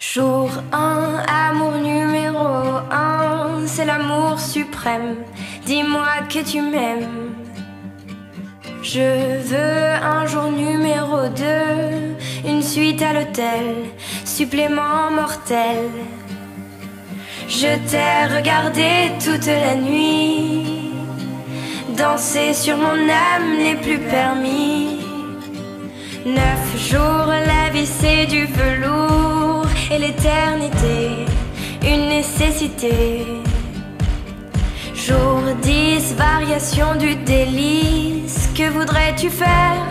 Jour 1, amour numéro 1, c'est l'amour suprême. Dis-moi que tu m'aimes. Je veux un jour numéro 2, une suite à l'hôtel, supplément mortel. Je t'ai regardé toute la nuit, danser sur mon âme n'est plus permis. Neuf jours, la vie du velours l'éternité, une nécessité. Jour 10, variation du délice, que voudrais-tu faire?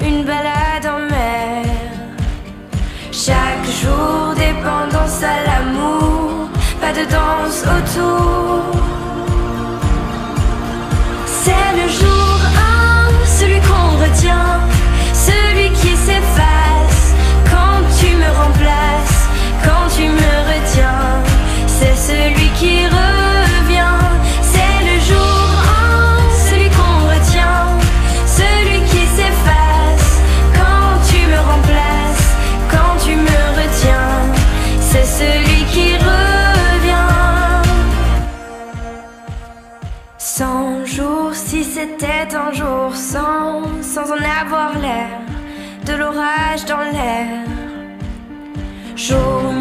Une balade en mer. Chaque jour, dépendance à l'amour, pas de danse autour. Qui revient, c'est le jour 1, celui qu'on retient, celui qui s'efface quand tu me remplaces, quand tu me retiens. C'est celui qui revient. Cent jours, si c'était un jour sans, sans en avoir l'air, de l'orage dans l'air. Jour